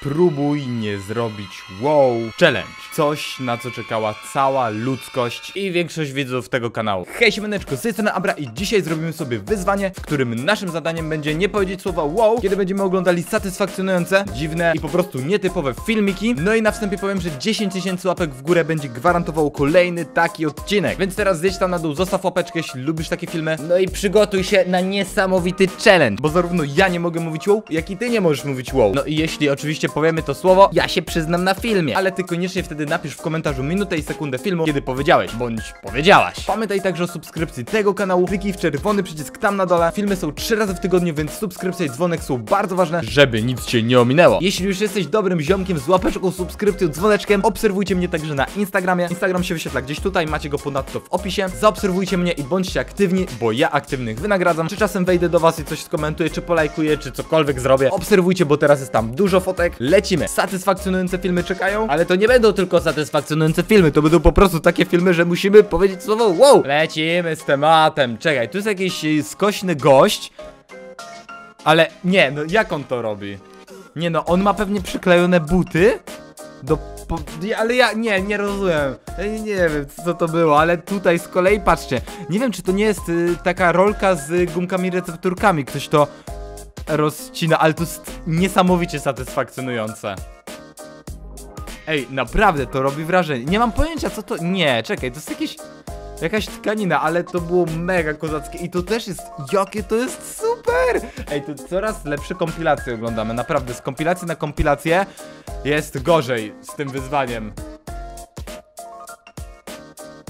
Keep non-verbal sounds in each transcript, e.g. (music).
Spróbuj nie zrobić wow challenge. Coś, na co czekała cała ludzkość i większość widzów tego kanału. Hej, siemaneczko, z tej strony Abra i dzisiaj zrobimy sobie wyzwanie, w którym naszym zadaniem będzie nie powiedzieć słowa wow, kiedy będziemy oglądali satysfakcjonujące, dziwne i po prostu nietypowe filmiki. No i na wstępie powiem, że 10 tysięcy łapek w górę będzie gwarantował kolejny taki odcinek. Więc teraz zjedź tam na dół, zostaw łapeczkę, jeśli lubisz takie filmy. No i przygotuj się na niesamowity challenge, bo zarówno ja nie mogę mówić wow, jak i ty nie możesz mówić wow. No i jeśli oczywiście powiemy to słowo, ja się przyznam na filmie, ale ty koniecznie wtedy napisz w komentarzu minutę i sekundę filmu, kiedy powiedziałeś, bądź powiedziałaś. Pamiętaj także o subskrypcji tego kanału, kliknij w czerwony przycisk tam na dole. Filmy są trzy razy w tygodniu, więc subskrypcja i dzwonek są bardzo ważne, żeby nic cię nie ominęło. Jeśli już jesteś dobrym ziomkiem z łapeczką, subskrypcją, dzwoneczkiem, obserwujcie mnie także na Instagramie. Instagram się wyświetla gdzieś tutaj, macie go ponadto w opisie. Zaobserwujcie mnie i bądźcie aktywni, bo ja aktywnych wynagradzam. Czy czasem wejdę do was i coś skomentuję, czy polajkuję, czy cokolwiek zrobię. Obserwujcie, bo teraz jest tam dużo fotek. Lecimy. Satysfakcjonujące filmy czekają, ale to nie będą tylko satysfakcjonujące filmy, to będą po prostu takie filmy, że musimy powiedzieć słowo wow. Lecimy z tematem. Czekaj, tu jest jakiś y, skośny gość. Ale nie, no jak on to robi? Nie no, on ma pewnie przyklejone buty do... Po, ale ja nie, nie rozumiem. Nie, nie wiem co to było, ale tutaj z kolei patrzcie. Nie wiem czy to nie jest y, taka rolka z gumkami recepturkami. Ktoś to rozcina, ale to jest niesamowicie satysfakcjonujące. Ej, naprawdę to robi wrażenie. Nie mam pojęcia co to... Nie, czekaj, to jest jakieś... Jakaś tkanina, ale to było mega kozackie i to też jest, jakie to jest super! Ej, to coraz lepsze kompilacje oglądamy, naprawdę, z kompilacji na kompilację jest gorzej z tym wyzwaniem.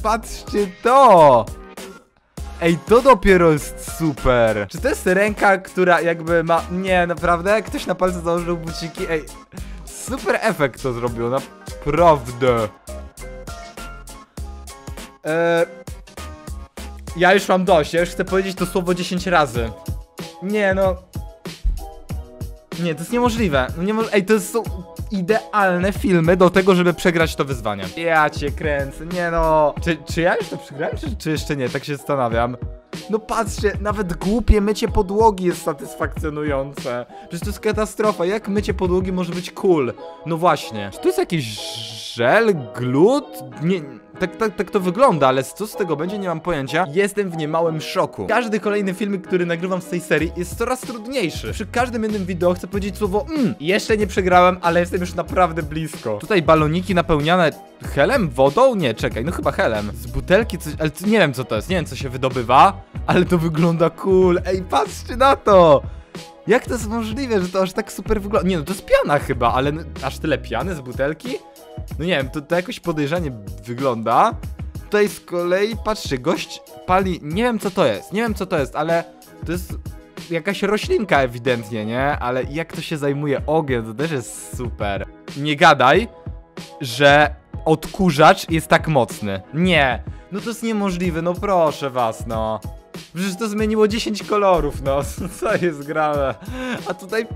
Patrzcie to! Ej, to dopiero jest super! Czy to jest ręka, która jakby ma... Nie, naprawdę? Ktoś na palce założył buciki? Ej, super efekt to zrobił, naprawdę. Eee, ja już mam dość, ja już chcę powiedzieć to słowo 10 razy. Nie no. Nie, to jest niemożliwe. No niemoż Ej, to są idealne filmy do tego, żeby przegrać to wyzwanie. Ja cię kręcę, nie no. Czy, czy ja już to przegrałem, czy, czy jeszcze nie? Tak się zastanawiam. No patrzcie, nawet głupie mycie podłogi jest satysfakcjonujące. Przecież to jest katastrofa. Jak mycie podłogi może być cool? No właśnie. Czy to jest jakiś żel, glut? Nie, tak, tak, tak to wygląda, ale co z tego będzie, nie mam pojęcia. Jestem w niemałym szoku. Każdy kolejny film, który nagrywam z tej serii jest coraz trudniejszy. Przy każdym jednym wideo chcę powiedzieć słowo mmm, jeszcze nie przegrałem, ale jestem już naprawdę blisko. Tutaj baloniki napełniane helem? Wodą? Nie, czekaj, no chyba helem. Z butelki coś, ale nie wiem co to jest, nie wiem co się wydobywa, ale to wygląda cool. Ej, patrzcie na to! Jak to jest możliwe, że to aż tak super wygląda? Nie no, to jest piana chyba, ale aż tyle piany z butelki? No nie wiem, to, to jakoś podejrzanie wygląda. Tutaj z kolei, patrzcie, gość pali, nie wiem co to jest, nie wiem co to jest, ale to jest jakaś roślinka ewidentnie, nie? Ale jak to się zajmuje ogień, to też jest super. Nie gadaj, że odkurzacz jest tak mocny. Nie, no to jest niemożliwe, no proszę was, no. Przecież to zmieniło 10 kolorów, no. (laughs) Co jest grane? A tutaj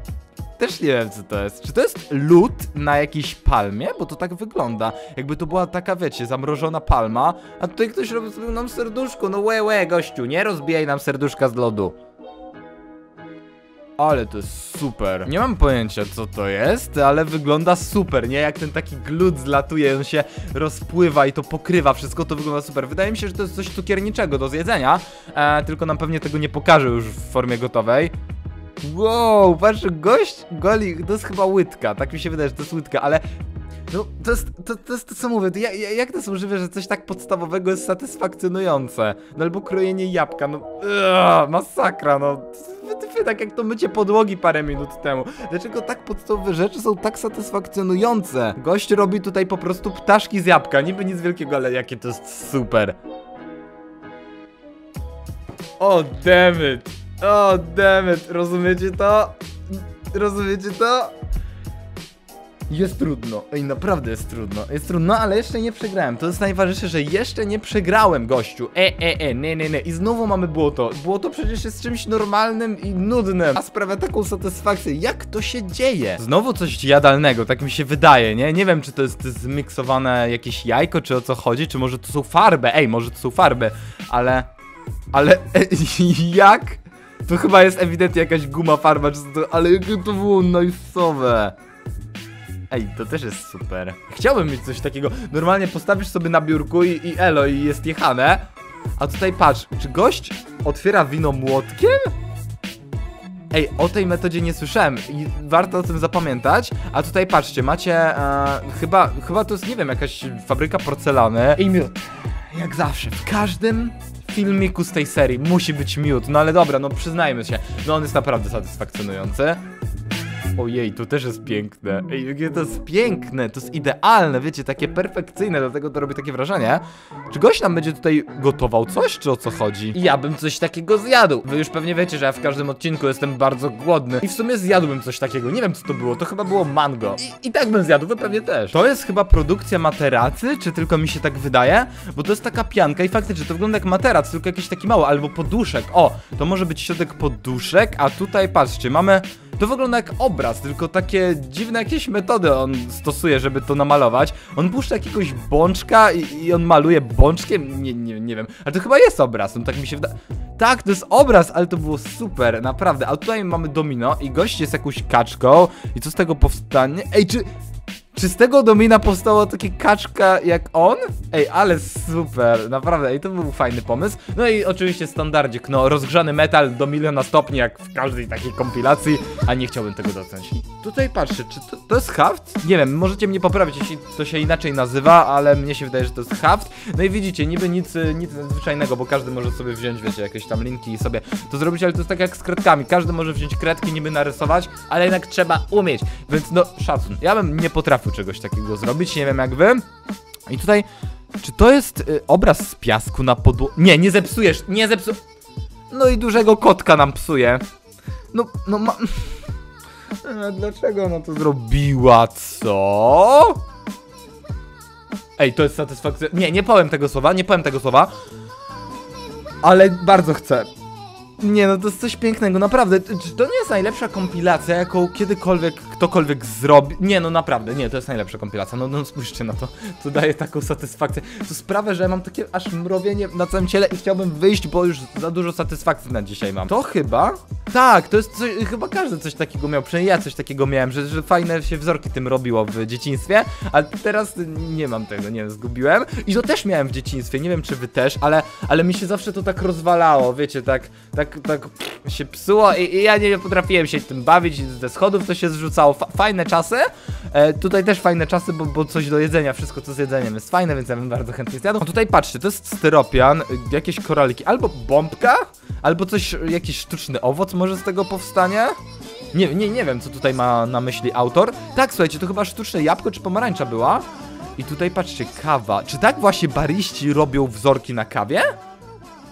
też nie wiem co to jest. Czy to jest lód na jakiejś palmie? Bo to tak wygląda. Jakby to była taka, wiecie, zamrożona palma, a tutaj ktoś robi sobie nam serduszko. No łe, łe, gościu, nie rozbijaj nam serduszka z lodu. Ale to jest super. Nie mam pojęcia co to jest, ale wygląda super, nie? Jak ten taki glut zlatuje, on się rozpływa i to pokrywa wszystko, to wygląda super. Wydaje mi się, że to jest coś cukierniczego do zjedzenia, e, tylko nam pewnie tego nie pokaże już w formie gotowej. Wow, patrz, gość goli, to jest chyba łydka, tak mi się wydaje, że to jest łydka, ale no, to jest to, to, jest to co mówię, to ja, ja, jak to jest możliwe, że coś tak podstawowego jest satysfakcjonujące? No albo krojenie jabłka, no ugh, masakra, no tak jak to mycie podłogi parę minut temu. Dlaczego tak podstawowe rzeczy są tak satysfakcjonujące? Gość robi tutaj po prostu ptaszki z jabłka, niby nic wielkiego, ale jakie to jest super. O, damn it. O, damn it. Rozumiecie to? Rozumiecie to? Jest trudno. Ej, naprawdę jest trudno. Jest trudno, ale jeszcze nie przegrałem. To jest najważniejsze, że jeszcze nie przegrałem, gościu. E, e, e, nie, nie, nie. I znowu mamy błoto. Błoto przecież jest czymś normalnym i nudnym. A sprawia taką satysfakcję. Jak to się dzieje? Znowu coś jadalnego, tak mi się wydaje, nie? Nie wiem, czy to jest zmiksowane jakieś jajko, czy o co chodzi, czy może to są farby. Ej, może to są farby, ale... Ale (laughs) jak? To chyba jest ewidentnie jakaś guma farba, czy to, ale jakie to było najsowe. Ej, to też jest super. Chciałbym mieć coś takiego. Normalnie postawisz sobie na biurku i, i elo, i jest jechane. A tutaj patrz, czy gość otwiera wino młotkiem? Ej, o tej metodzie nie słyszałem i warto o tym zapamiętać. A tutaj patrzcie, macie e, chyba, chyba to jest, nie wiem, jakaś fabryka porcelany i miód. Jak zawsze, w każdym filmiku z tej serii musi być miód. No ale dobra, no przyznajmy się, no on jest naprawdę satysfakcjonujący. Ojej, to też jest piękne. Ej, jakie to jest piękne, to jest idealne, wiecie, takie perfekcyjne, dlatego to robi takie wrażenie. Czy gość nam będzie tutaj gotował coś, czy o co chodzi? Ja bym coś takiego zjadł. Wy już pewnie wiecie, że ja w każdym odcinku jestem bardzo głodny i w sumie zjadłbym coś takiego. Nie wiem, co to było, to chyba było mango. I, i tak bym zjadł, wy pewnie też. To jest chyba produkcja materacy, czy tylko mi się tak wydaje? Bo to jest taka pianka i faktycznie to wygląda jak materac, tylko jakiś taki mały, albo poduszek. O, to może być środek poduszek, a tutaj patrzcie, mamy to wygląda jak obraz, tylko takie dziwne jakieś metody on stosuje, żeby to namalować. On puszcza jakiegoś bączka i, i on maluje bączkiem? Nie, nie, nie wiem. Ale to chyba jest obraz, no tak mi się wydaje. Tak, to jest obraz, ale to było super, naprawdę. A tutaj mamy domino i gość jest jakąś kaczką. I co z tego powstanie? Ej, czy... Czy z tego domina powstała takie kaczka jak on? Ej, ale super, naprawdę, ej, to był fajny pomysł. No i oczywiście standardzik, no, rozgrzany metal do miliona stopni, jak w każdej takiej kompilacji, a nie chciałbym tego dotknąć. Tutaj patrzę, czy to, to jest haft? Nie wiem, możecie mnie poprawić, jeśli to się inaczej nazywa, ale mnie się wydaje, że to jest haft. No i widzicie, niby nic, nic nadzwyczajnego, bo każdy może sobie wziąć, wiecie, jakieś tam linki i sobie to zrobić, ale to jest tak jak z kredkami. Każdy może wziąć kredki, niby narysować, ale jednak trzeba umieć, więc no, szacun. Ja bym nie potrafił czegoś takiego zrobić, nie wiem jak wy. I tutaj, czy to jest y, obraz z piasku na podłodze? Nie, nie zepsujesz, nie zepsu... No i dużego kotka nam psuje. No, no ma... (laughs) Dlaczego ona to zrobiła, co? Ej, to jest satysfakcjonujące. Nie, nie powiem tego słowa, nie powiem tego słowa. Ale bardzo chcę. Nie no, to jest coś pięknego, naprawdę. Czy to nie jest najlepsza kompilacja, jaką kiedykolwiek ktokolwiek zrobi? Nie no, naprawdę, nie, to jest najlepsza kompilacja. No, no spójrzcie na to, to daje taką satysfakcję. To sprawia, że mam takie aż mrowienie na całym ciele i chciałbym wyjść, bo już za dużo satysfakcji na dzisiaj mam. To chyba? Tak, to jest coś, chyba każdy coś takiego miał, przynajmniej ja coś takiego miałem, że, że fajne się wzorki tym robiło w dzieciństwie, ale teraz nie mam tego, nie wiem, zgubiłem. I to też miałem w dzieciństwie, nie wiem czy wy też, ale, ale mi się zawsze to tak rozwalało, wiecie, tak, tak, tak się psuło i, i ja nie potrafiłem się tym bawić, ze schodów to się zrzucało, Fa fajne czasy, e, tutaj też fajne czasy, bo, bo coś do jedzenia, wszystko co z jedzeniem jest fajne, więc ja bym bardzo chętnie zjadł. A tutaj patrzcie, to jest styropian, jakieś koraliki, albo bombka, albo coś, jakiś sztuczny owoc może z tego powstanie? Nie, nie, nie wiem, co tutaj ma na myśli autor. Tak, słuchajcie, to chyba sztuczne jabłko czy pomarańcza była. I tutaj patrzcie, kawa. Czy tak właśnie bariści robią wzorki na kawie?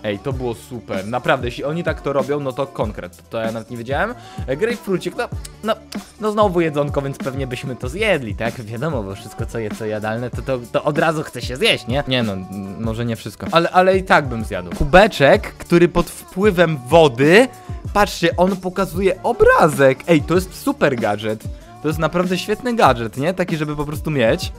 Ej, to było super, naprawdę, jeśli oni tak to robią, no to konkret, to ja nawet nie wiedziałem. E, Grapefrucik, no, no, no znowu jedzonko, więc pewnie byśmy to zjedli, tak? Wiadomo, bo wszystko co je, co jadalne, to, to, to od razu chce się zjeść, nie? Nie no, może nie wszystko, ale, ale i tak bym zjadł. Kubeczek, który pod wpływem wody, patrzcie, on pokazuje obrazek. Ej, to jest super gadżet. To jest naprawdę świetny gadżet, nie? Taki, żeby po prostu mieć.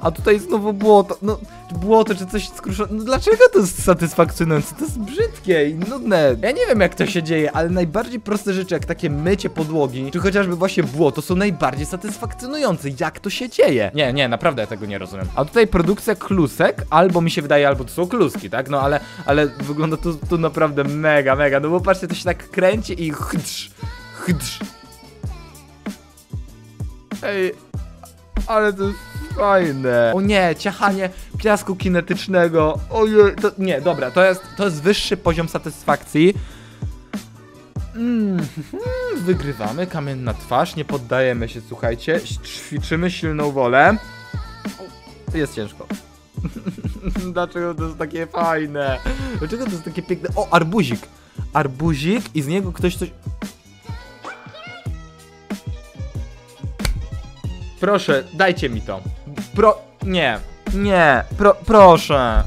A tutaj znowu błoto, no błoto czy coś skruszone. No dlaczego to jest satysfakcjonujące? To jest brzydkie i nudne. Ja nie wiem jak to się dzieje, ale najbardziej proste rzeczy jak takie mycie podłogi, czy chociażby właśnie błoto są najbardziej satysfakcjonujące. Jak to się dzieje? Nie, nie, naprawdę ja tego nie rozumiem. A tutaj produkcja klusek, albo mi się wydaje, albo to są kluski, tak? No ale, ale wygląda to, to naprawdę mega, mega. No bo patrzcie, to się tak kręci i chdrz, chdrz. Ej, ale to jest fajne. O nie, ciachanie piasku kinetycznego. Ojej, to nie, dobra, to jest, to jest wyższy poziom satysfakcji. Mm, wygrywamy, kamienna twarz, nie poddajemy się, słuchajcie. Ćwiczymy silną wolę. Jest ciężko. (laughs) Dlaczego to jest takie fajne? Dlaczego to jest takie piękne? O, arbuzik. Arbuzik i z niego ktoś coś... Proszę, dajcie mi to. Pro... Nie. Nie. Pro... Proszę.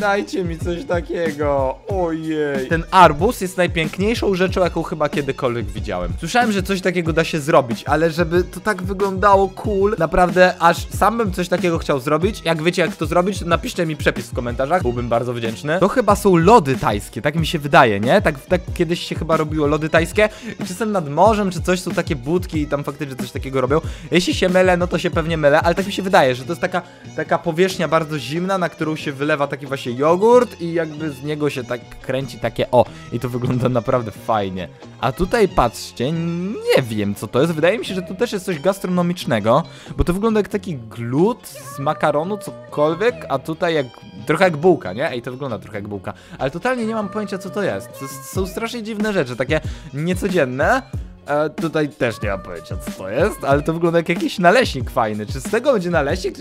Dajcie mi coś takiego. Ojej. Ten arbus jest najpiękniejszą rzeczą, jaką chyba kiedykolwiek widziałem. Słyszałem, że coś takiego da się zrobić, ale żeby to tak wyglądało cool, naprawdę aż sam bym coś takiego chciał zrobić. Jak wiecie, jak to zrobić, to napiszcie mi przepis w komentarzach. Byłbym bardzo wdzięczny. To chyba są lody tajskie, tak mi się wydaje, nie? Tak, tak kiedyś się chyba robiło lody tajskie. Czasem nad morzem czy coś są takie budki i tam faktycznie coś takiego robią. Jeśli się mylę, no to się pewnie mylę, ale tak mi się wydaje, że to jest taka, taka powierzchnia bardzo zimna, na którą się wylewa taki właśnie jogurt i jakby z niego się tak kręci takie o. I to wygląda naprawdę fajnie. A tutaj patrzcie, nie wiem co to jest. Wydaje mi się, że tu też jest coś gastronomicznego, bo to wygląda jak taki glut z makaronu, cokolwiek, a tutaj jak trochę jak bułka, nie? Ej, to wygląda trochę jak bułka, ale totalnie nie mam pojęcia co to jest. To są strasznie dziwne rzeczy, takie niecodzienne. E, tutaj też nie mam pojęcia co to jest, ale to wygląda jak jakiś naleśnik fajny. Czy z tego będzie naleśnik?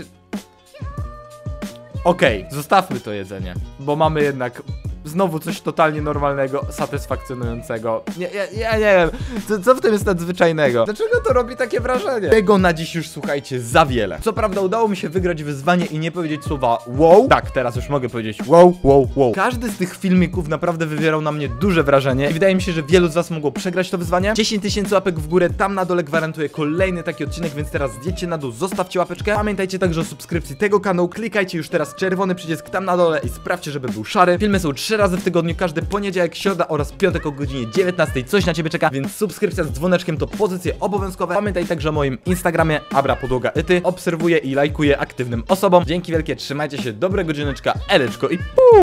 Okej, zostawmy to jedzenie, bo mamy jednak znowu coś totalnie normalnego, satysfakcjonującego. Nie, ja, ja nie wiem, co, co w tym jest nadzwyczajnego? Dlaczego to robi takie wrażenie? Tego na dziś już słuchajcie za wiele. Co prawda udało mi się wygrać wyzwanie i nie powiedzieć słowa wow. Tak, teraz już mogę powiedzieć wow, wow, wow. Każdy z tych filmików naprawdę wywierał na mnie duże wrażenie i wydaje mi się, że wielu z was mogło przegrać to wyzwanie. 10 tysięcy łapek w górę, tam na dole gwarantuję kolejny taki odcinek, więc teraz zjedźcie na dół, zostawcie łapeczkę. Pamiętajcie także o subskrypcji tego kanału, klikajcie już teraz czerwony przycisk tam na dole i sprawdźcie, żeby był szary. Filmy są trzy razy w tygodniu, każdy poniedziałek, środa oraz piątek o godzinie 19. Coś na ciebie czeka, więc subskrypcja z dzwoneczkiem to pozycje obowiązkowe. Pamiętaj także o moim Instagramie Abra Podłoga Ity. Obserwuję i lajkuję aktywnym osobom. Dzięki wielkie, trzymajcie się, dobrego dzieneczka, eleczko i pu!